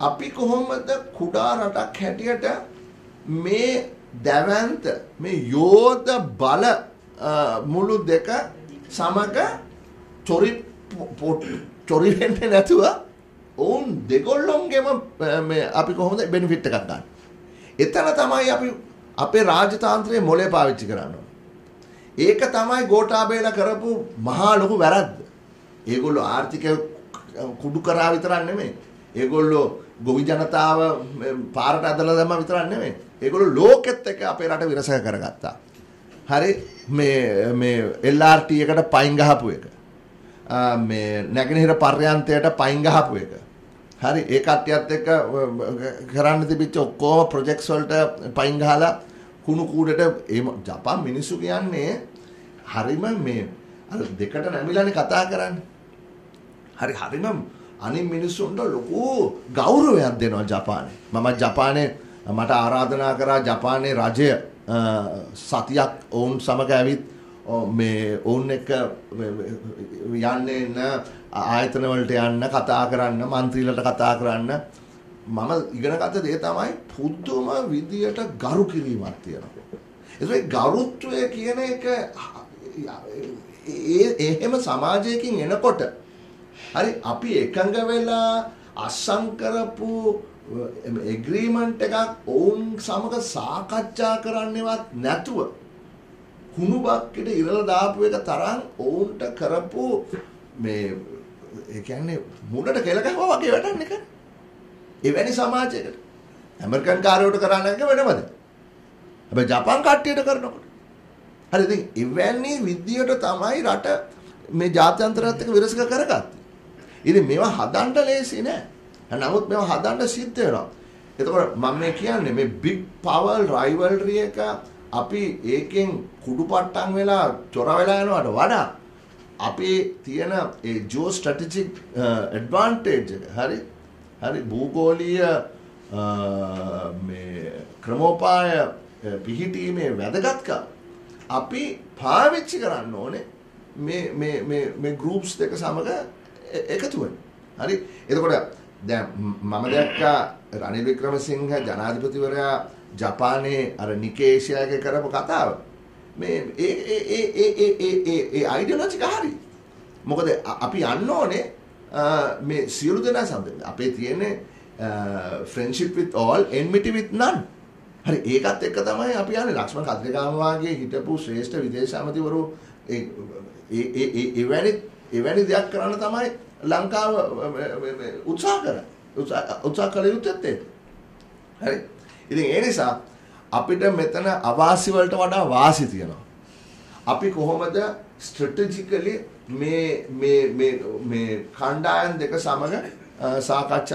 අපි කොහොමද කුඩා රටක් හැටියට මේ දැවැන්ත මේ යෝධ බල මුළු දෙක සමග චොරි චොරි වෙන්නේ නැතුව ඔවුන් දෙගොල්ලොන්ගේම මේ අපි කොහොමද බෙනිෆිට් එකක් ගන්න. එතන තමයි අපි අපේ රාජතාන්ත්‍රයේ මොලේ පාවිච්චි කරන්න ඒක තමයි ගෝඨාභයලා කරපු මහා ලොකු වැරද්ද. ඒගොල්ලෝ ආර්ථිකය කුඩු කරා විතරක් නෙමෙයි. ඒගොල්ලෝ ගොවි ජනතාව පාරට ඇදලා දැම්ම විතරක් නෙමෙයි. ඒගොල්ලෝ ලෝකෙත් එක්ක අපේ රට විරසක කරගත්තා. හරි මේ මේ LRT එකට පයින් ගහපු එක. මේ නැගෙනහිර පර්යන්තයට පයින් ගහපු එක. හරි ඒ කට්ටියත් එක්ක කරන්න තිබිච්ච ඔක්කොම ප්‍රොජෙක්ට්ස් වලට පයින් ගහලා කුණු කූඩට ඒ ජපාන් මිනිස්සු කියන්නේ හරිම මේ අර දෙකට නැමිලානේ කතා කරන්නේ. හරි හරිම අනිත් මිනිස්සුන්ට ලොකු ගෞරවයක් දෙනවා ජපානේ. මම ජපානේ මට ආරාධනා කරා ජපානේ රජය සතියක් ඔවුන් සමග ඇවිත් මේ ඔවුන් එක්ක යන්නේ එන්න ආයතන වලට යන්න කතා කරන්න മന്ത്രിලට කතා කරන්න මම ඉගෙන ගත්ත දේ තමයි පුදුම විදියට ගරු කිරීමක් තියෙනවා. ඒකයි ගරුත්වය කියන එක ඒ එහෙම සමාජයකින් එනකොට හරි අපි එකඟ වෙලා අස්සම් කරපු එග්‍රීමන්ට් එකක් ඔවුන් සමග සාකච්ඡා කරන්නේවත් නැතුව කුණු බක්කෙට ඉරලා දාපු එක තරම් ඔවුන්ට කරපු මේ ඒ කියන්නේ මුණට කෙල ගහුවා වගේ වැඩන්නේ කරන්නේ. එවැනි සමාජයකට ඇමරිකන් කාරයෝට කරන්න එක වෙනවද? හැබැයි ජපාන් කට්ටියට කරනකොට. හරි ඉතින් එවැනි විද්‍යට තමයි රට මේ ජාත්‍යන්තරත් එක්ක විරසක කරගත්තේ. ඉතින් මේවා හදන්න ලේසි නෑ. නමුත් මේවා හදන්න සිද්ධ වෙනවා. එතකොට මම මේ කියන්නේ මේ big power rivalry එක අපි ඒකෙන් කුඩුපට්ටම් වෙලා චොර වෙලා යනවට වඩා අපේ තියෙන ඒ ජෝ ස්ට්‍රැටජික් ඇඩ්වාන්ටේජ් එක හරි හරි භූගෝලීය uh, මේ ක්‍රමෝපාය uh, පිහිටීමේ වැදගත්කම් අපි පාවිච්චි කරන්න ඕනේ මේ මේ මේ මේ ගෲප්ස් දෙක සමග එකතු වෙන්න. හරි. එතකොට දැන් මම දැක්කා රනිල් වික්‍රමසිංහ ජනාධිපතිවරයා ජපානයේ අර නිකේෂයාගේ කරපු කතාව. මේ ඒ ඒ ඒ ඒ ඒ ඒ ඒ ඒ අයිඩියොලොජි එක හරි. මොකද අපි යන්න ඕනේ මේ සියලු දෙනා සම්බන්ධ අපේ තියෙන්නේ friendship with all enmity with none. හරි ඒකත් එක්ක තමයි අපි යන්නේ ලක්ෂ්මන් කද්රිකාම වාගේ හිටපු ශ්‍රේෂ්ඨ විදේශ ඇමතිවරු ඒ ඒ ඒ එවැනි එවැනි දෙයක් කරන්න තමයි ලංකාව උත්සාහ කරන්නේ. උත්සාහ කළ යුත්තේ ඒක. හරි. ඉතින් ඒ නිසා අපිට මෙතන අවාසි වලට වඩා වාසි තියෙනවා. අපි කොහොමද ස්ට්‍රැටජිකලි මේ මේ මේ මේ කණ්ඩායම් දෙක සමග සාකච්ඡා